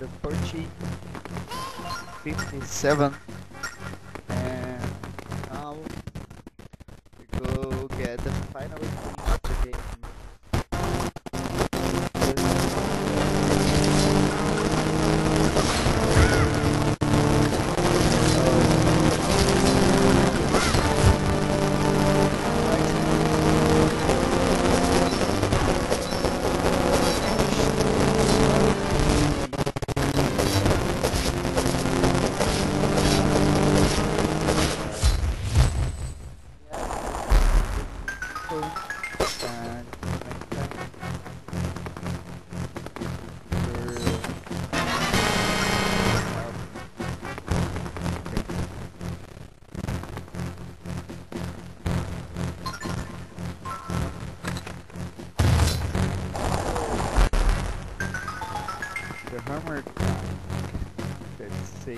the Porsche 57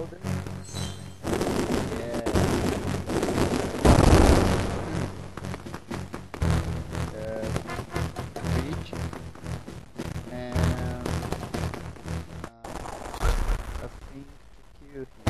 Yeah. Uh, the beach and. Uh,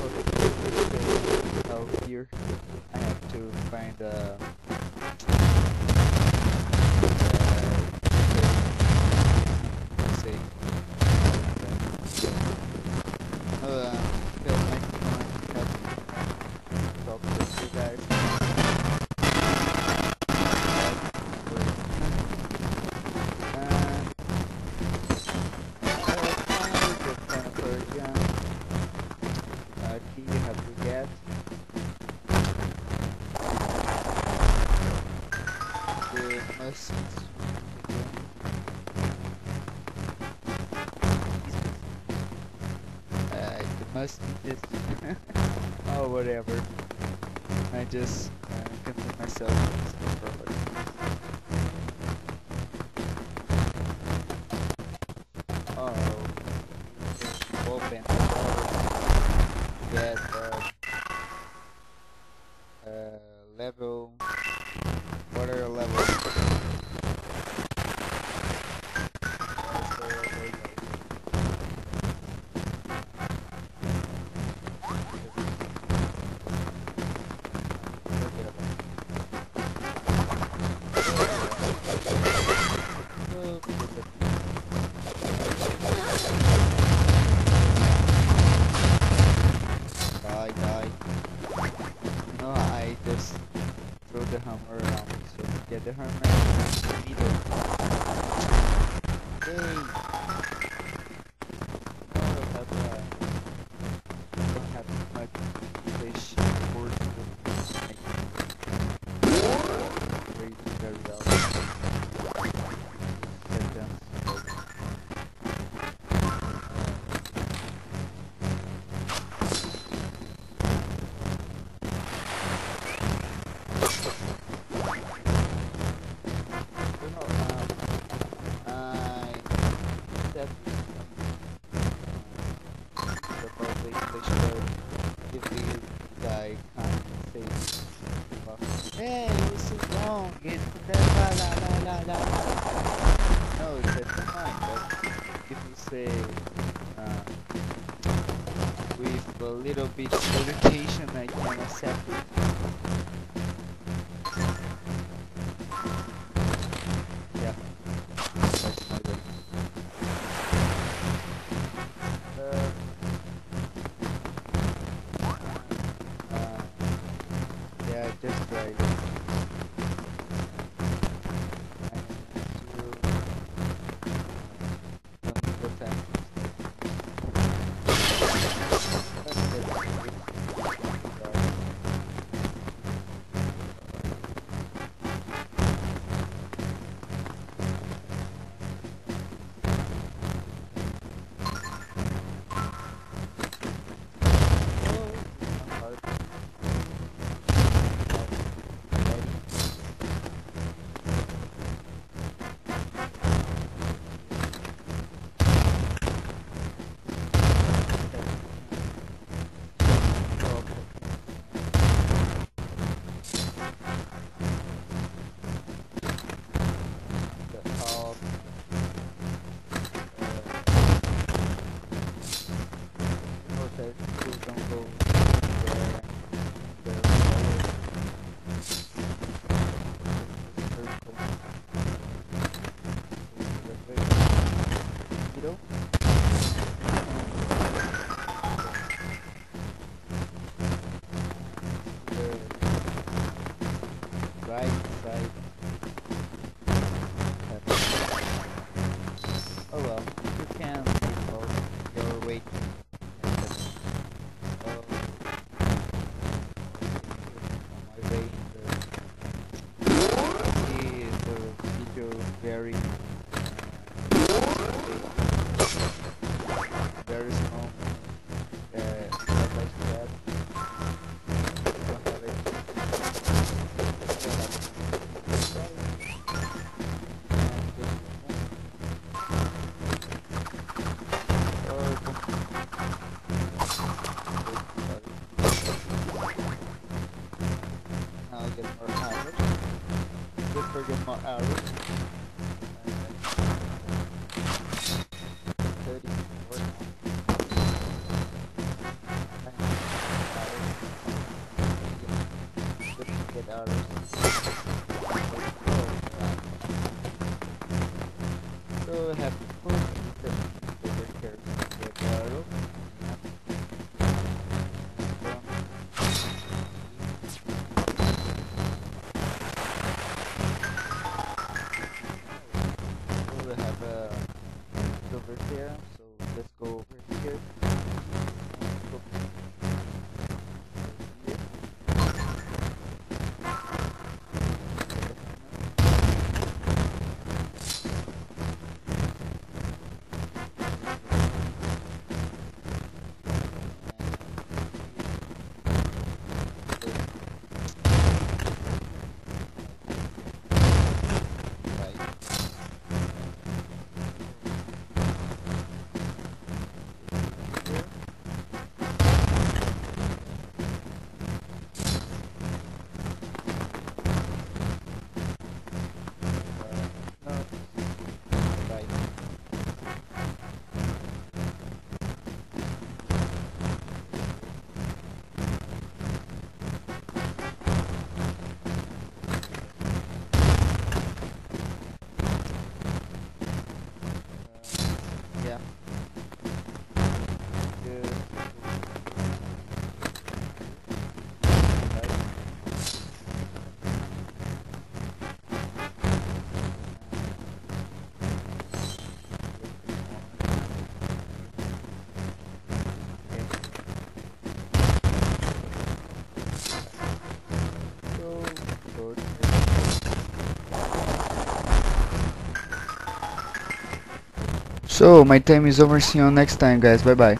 out here. I have to find a must just oh whatever. I just uh, content myself just throw the hammer around. So get the hammer and beat it. I compensate. Uh, hey, this is wrong. it's the la la la la la. No, that's fine, but if you say uh, with a little bit education I can accept it. entendeu? So my time is over. See you next time, guys. Bye bye.